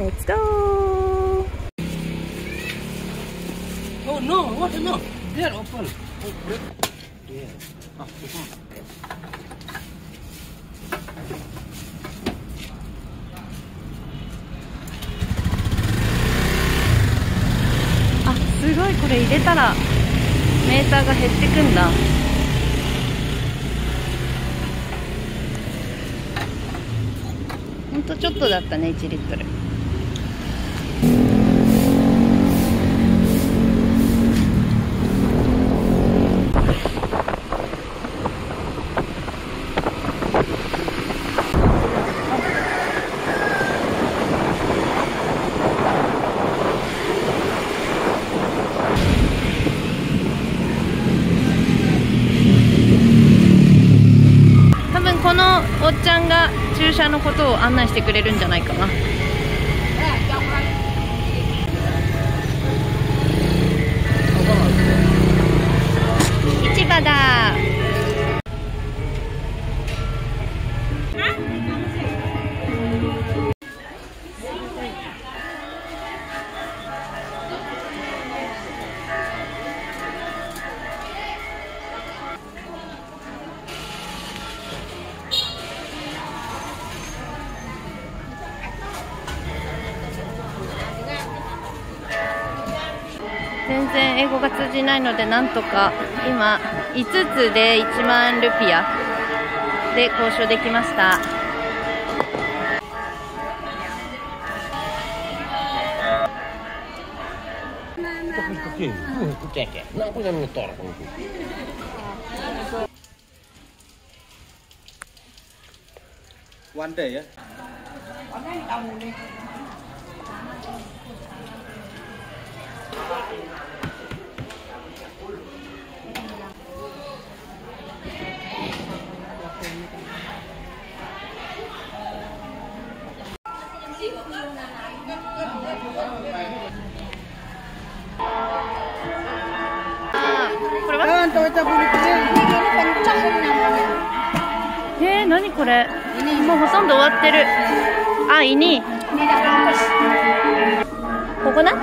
let's go. あすごい。これ入れたらメーターが減ってくんだ。ほんとちょっとだったね1リットル。案内してくれるんじゃないかな。英語が通じないのでなんとか今5つで1万ルピアで交渉できました Hmm, cek ya. Nak これ。もうほとんど終わってる。あいに.ここな？Ah,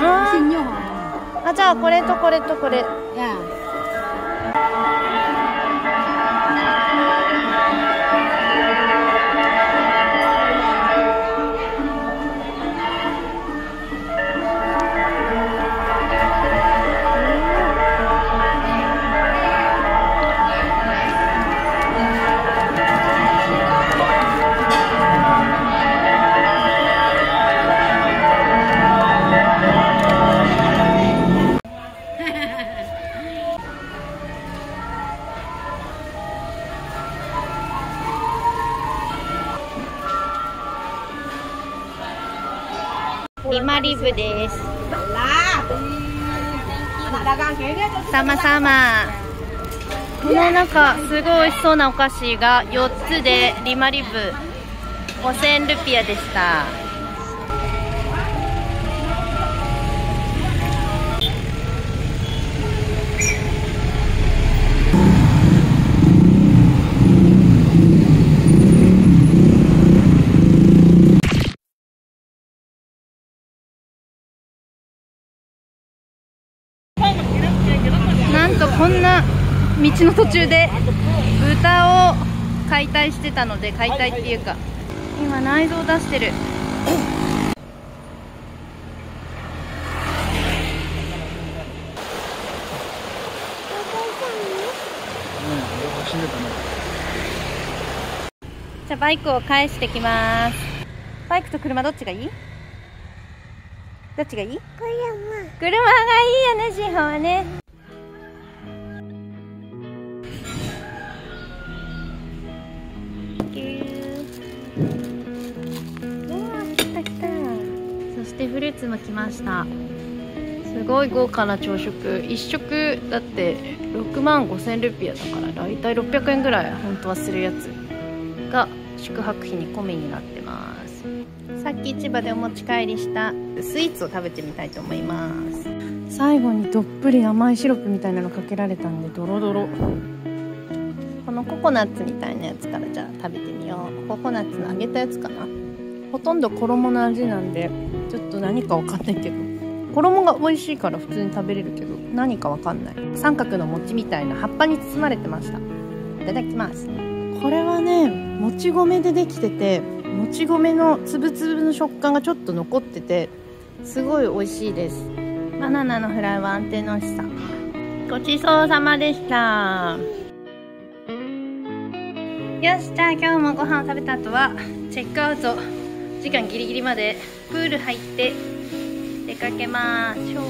Ah. あじゃあこれとこれとこれリマリブです.さまさまこの中すごい美味しそうなお菓子が4つでリマリブ。5000ルピアでした途中で豚を解体してたので解体っていうか今内臓を出してる。じゃあバイクを返してきます。バイクと車どっちがいい？どっちがいい？車がいいよねシホはねツも来ました。すごい豪華な朝食。一食だって6万5千ルピアだからだいたい600円ぐらい本当はするやつ。が宿泊費に込みになってます。さっき市場でお持ち帰りしたスイーツを食べてみたいと思います。最後にどっぷり甘いシロップみたいなのかけられたんでドロドロ。このココナッツみたいなやつからじゃあ食べてみよう。ココナッツの揚げたやつかなほとんど衣の味なんでちょっと何かわかんないけど。衣が美味しいから普通に食べれるけど何かわかんない。三角の餅みたいな葉っぱに包まれてました。いただきます。これはねもち米でできててもち米のつぶつぶの食感がちょっと残っててすごい美味しいです。バナナのフライは安定の美味しさ。ごちそうさまでした。よしじゃあ今日もご飯を食べた後はチェックアウト時間ギリギリまでプール入って出かけましょう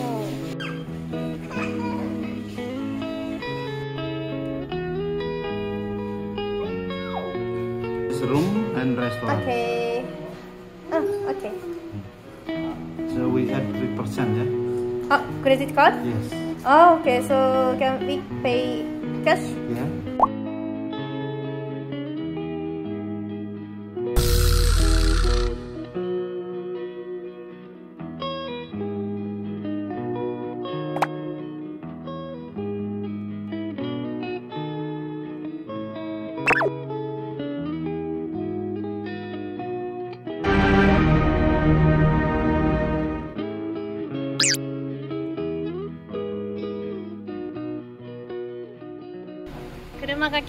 It's room and restaurant. Okay. Oh, okay. So we add 3%, yeah? Ah, credit card? Yes. Oh, okay. So can we pay cash? Yeah.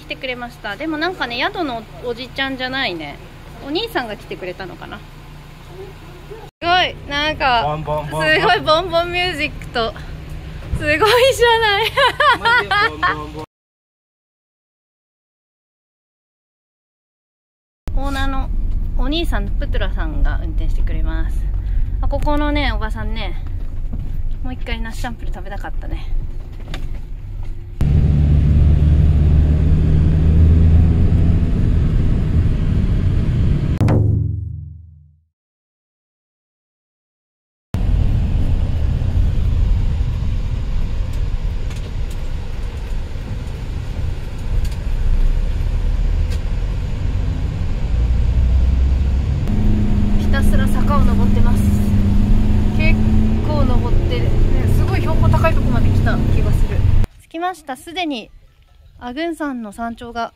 来てくれました。でもなんかね宿のおじちゃんじゃないね。お兄さんが来てくれたのかな。すごい。なんかすごいボンボンミュージックと。すごいじゃない。オーナーのお兄さんのプトラさんが運転してくれます。あここのねおばさんね。もう一回ナッシュアンプル食べたかったねひたすら坂を登ってます結構登ってる、ね、すごい標高高いところまで来た気がする着きました。すでにアグン山の山頂が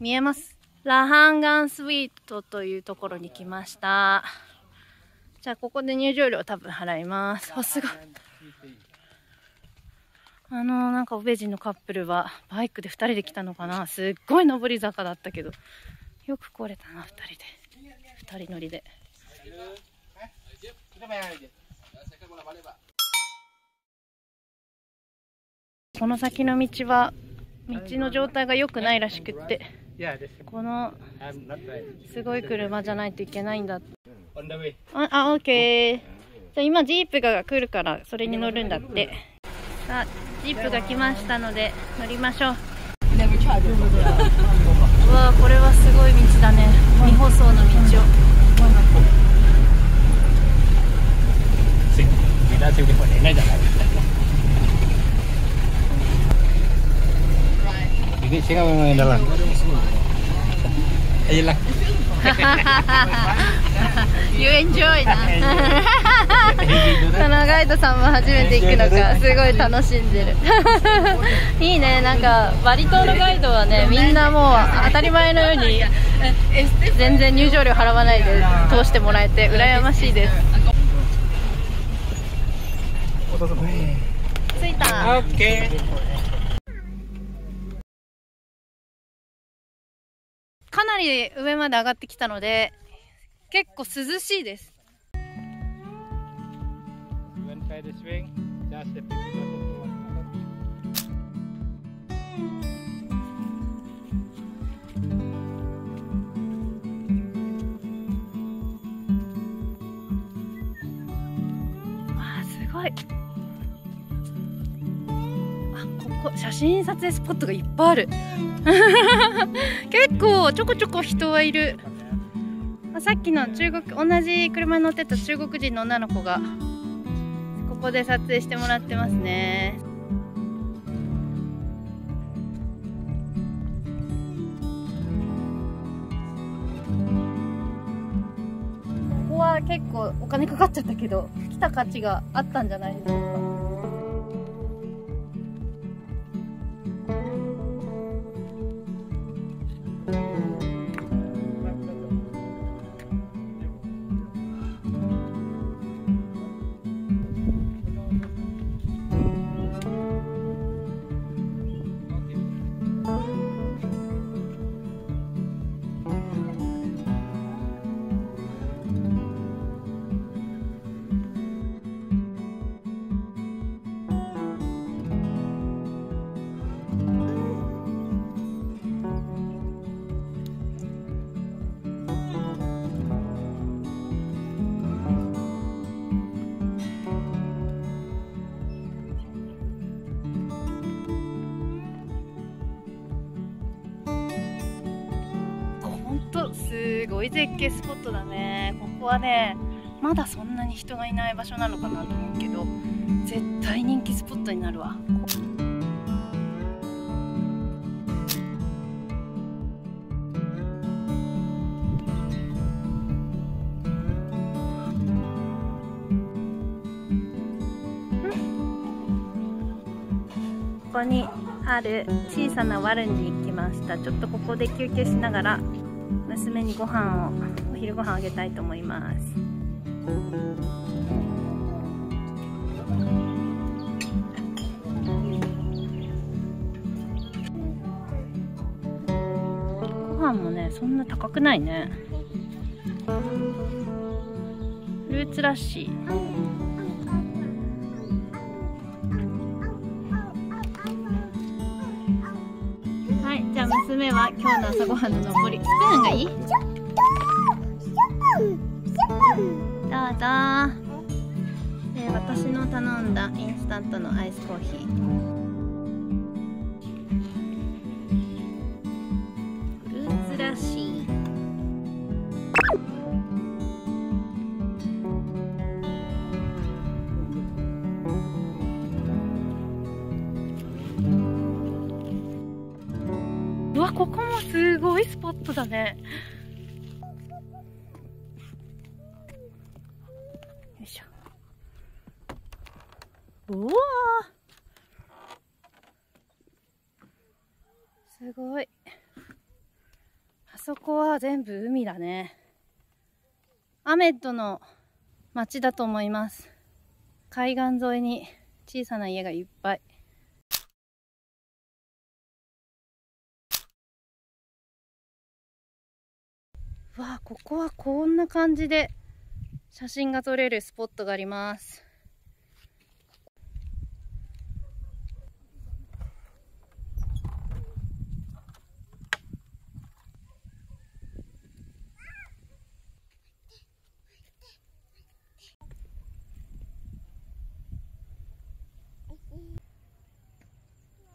見えます。ラハンガンスイートというところに来ました。じゃあここで入場料多分払います。あすごい。あのなんか欧米人のカップルはバイクで2人で来たのかな。すっごい上り坂だったけど。よく来れたな2人で。2人乗りでこの先の道は道の状態が良くないらしくってこの.すごい車じゃないといけないんだ.あ、あ、オッケー。じゃあ今ジープが来るからそれに乗るんだって。さあ、ジープが来ましたので乗りましょう。うわあ、これはすごい道だね。未舗装の道を。Sing. Kita sing di mana Ini sih kan memang dalam. Ayolah. You enjoy な。そのガイドさんも初めて行くのか、すごい楽しんでる。いいね、なんかバリ島のガイドはね、みんなもう当たり前のように全然入場料払わないで通してもらえて羨ましいです。着いた。Oke. 上まで上がってきたので結構涼しいです。わあすごい。写真撮影スポットがいっぱいある。結構ちょこちょこ人はいる。さっきの中国同じ車に乗ってた中国人の女の子がここで撮影してもらってますね。ここは結構お金かかっちゃったけど来た価値があったんじゃないでしょうか。絶景スポットだね。ここはねまだそんなに人がいない場所なのかなと思うけど絶対人気スポットになるわ。ここにある小さなワルに行きました。ちょっとここで休憩しながら娘にご飯をお昼ご飯あげたいと思います。ご飯もねそんな高くないね。フルーツラッシー。つ目、は今日の朝ごはんの残りスプーンがいい？どうぞ。で私の頼んだインスタントのアイスコーヒー。ごいスポットだね。よいしょ。うわすごい。あそこは全部海だね。アメッドの町だと思います。海岸沿いに小さな家がいっぱい。ここはこんな感じで写真が撮れるスポットがあります。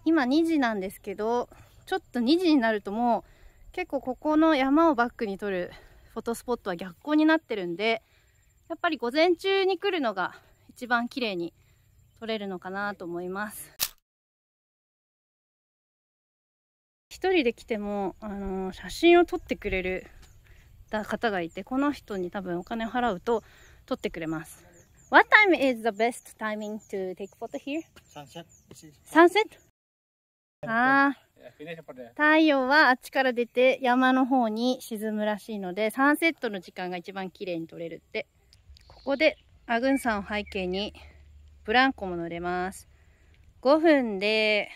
今2時なんですけどちょっと2時になるともう結構ここの山をバックに撮るフォトスポットは逆光になってるんでやっぱり午前中に来るのが一番綺麗に撮れるのかなと思います一人で来ても、あのー写真を撮ってくれる方がいてこの人に多分お金を払うと撮ってくれます What time is the best timing to take photo here? Sunset. Sunset? ああ太陽はあっちから出て山の方に沈むらしいのでサンセットの時間が一番綺麗に撮れるって。ここでアグン山を背景にブランコも乗れます。5分で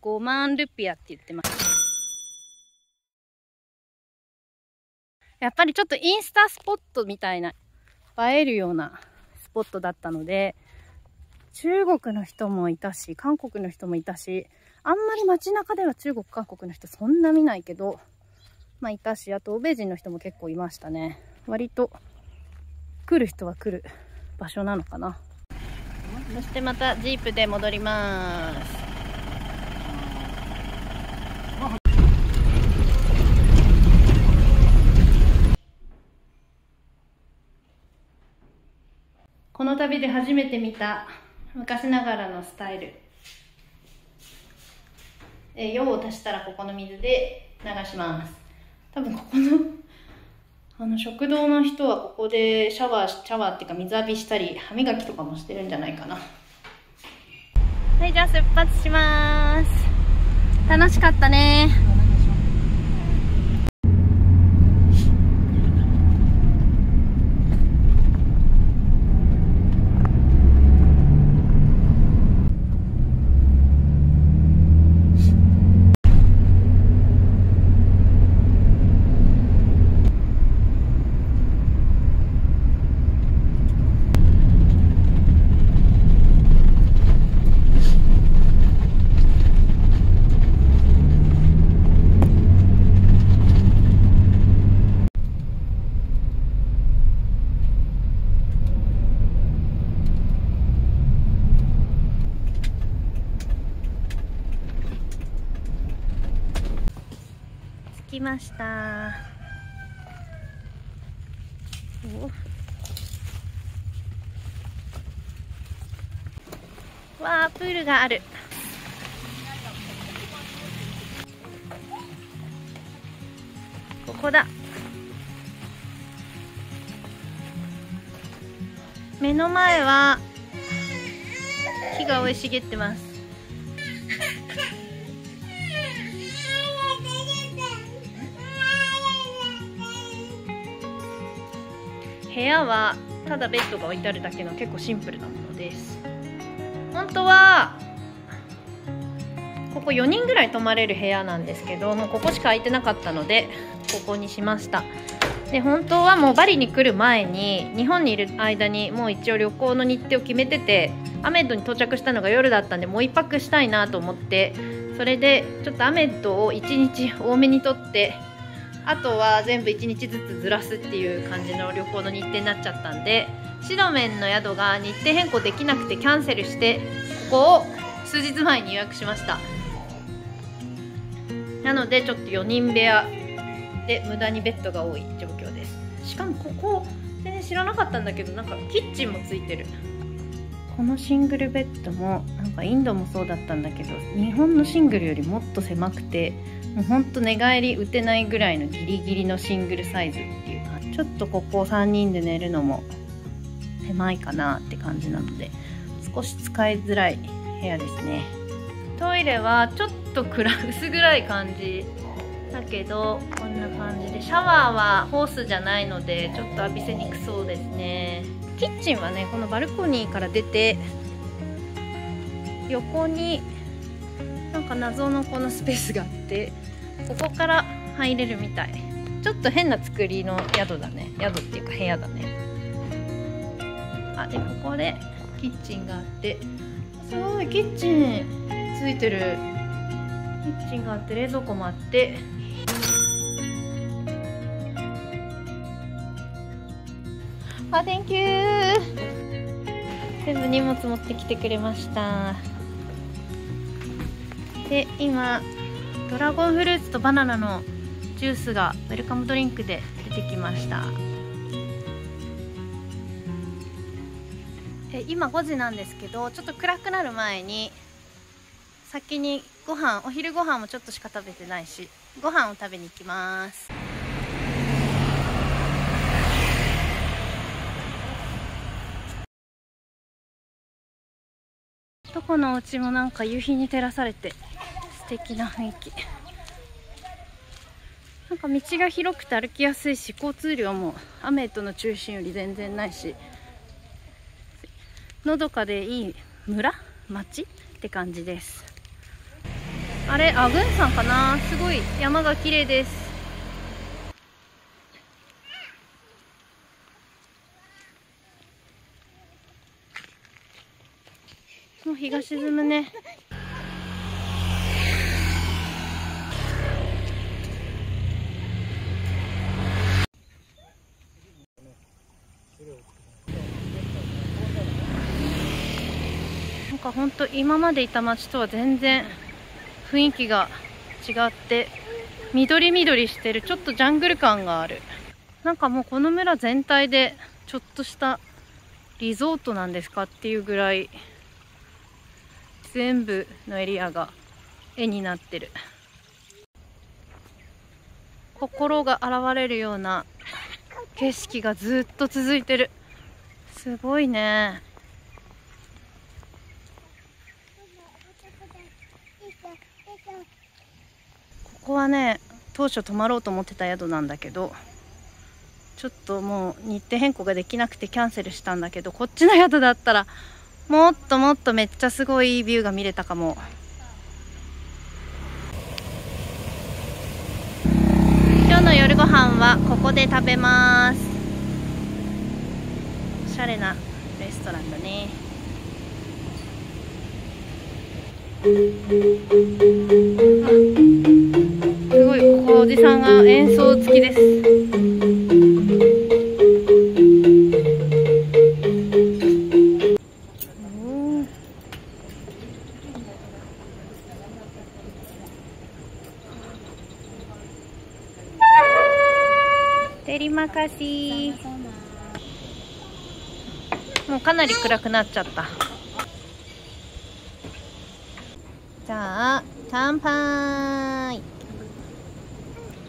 5万ルピアって言ってます。やっぱりちょっとインスタスポットみたいな映えるようなスポットだったので中国の人もいたし韓国の人もいたしあんまり街中では中国、韓国の人そんな見ないけど、まあいたし、あと欧米人の人も結構いましたね。割と来る人は来る場所なのかな。そしてまたジープで戻ります。この旅で初めて見た昔ながらのスタイル。えー、用を足したらここの水で流します。多分ここの あの食堂の人はここでシャワーシャワーっていうか水浴びしたり歯磨きとかもしてるんじゃないかな。はいじゃあ出発します。楽しかったね。ました。わあプールがある。ここだ。目の前は木が生い茂ってます。屋はただベッドが置いてあるだけの結構シンプルなものです。本当はここ4人ぐらい泊まれる部屋なんですけどもうここしか空いてなかったのでここにしました。で本当はもうバリに来る前に日本にいる間にもう一応旅行の日程を決めててアメッドに到着したのが夜だったんでもう1泊したいなと思ってそれでちょっとアメッドを1日多めにとってあとは全部1日ずつずらすっていう感じの旅行の日程になっちゃったんでシドメンの宿が日程変更できなくてキャンセルしてここを数日前に予約しました。なのでちょっと4人部屋で無駄にベッドが多い状況です。しかもここ全然知らなかったんだけどなんかキッチンもついてる。このシングルベッドもなんかインドもそうだったんだけど日本のシングルよりもっと狭くてもうほんと寝返り打てないぐらいのギリギリのシングルサイズっていう感じちょっとここ3人で寝るのも狭いかなって感じなので少し使いづらい部屋ですね。トイレはちょっと暗薄暗い感じだけどこんな感じでシャワーはホースじゃないのでちょっと浴びせにくそうですね。キッチンはねこのバルコニーから出て横になんか謎のこのスペースがあってここから入れるみたい。ちょっと変な作りの宿だね。宿っていうか部屋だね。あでここでキッチンがあって。すごいキッチンついてる。キッチンがあって冷蔵庫もあって。あ Thank you. 全部荷物持ってきてくれました。で今ドラゴンフルーツとバナナのジュースがウェルカムドリンクで出てきました。え今5時なんですけどちょっと暗くなる前に先にご飯お昼ご飯もちょっとしか食べてないしご飯を食べに行きます。どこのお家もなんか夕日に照らされて素敵な雰囲気。なんか道が広くて歩きやすいし交通量もアメートの中心より全然ないしのどかでいい村町って感じです。あれあ軍山かな？すごい山が綺麗です。もう日が沈むね。なんかほんと今までいた街とは全然雰囲気が違って緑緑してるちょっとジャングル感がある。なんかもうこの村全体でちょっとしたリゾートなんですかっていうぐらい全部のエリアが絵になってる。心が現れるような景色がずっと続いてる。すごいね。ここはね当初泊まろうと思ってた宿なんだけどちょっともう日程変更ができなくてキャンセルしたんだけどこっちの宿だったらもっともっとめっちゃすごいビューが見れたかも。今日の夜ご飯はここで食べます。おしゃれなレストランだね。すごい。ここおじさんが演奏付きです。Kasih. もうかなり暗くなっちゃった。じゃあ乾杯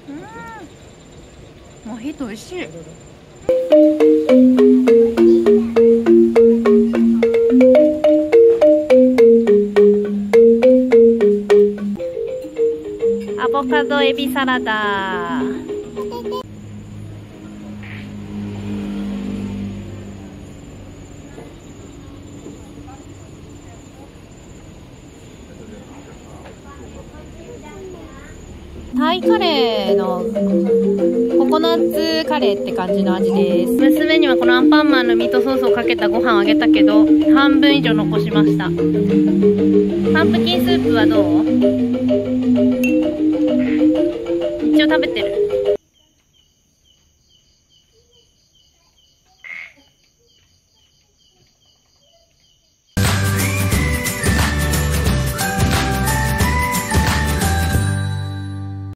うん。モヒート美味しい。アボカドエビサラダタイカレーのココナッツカレーって感じの味です。娘にはこのアンパンマンのミートソースをかけたご飯をあげたけど半分以上残しました。パンプキンスープはどう？一応食べてる。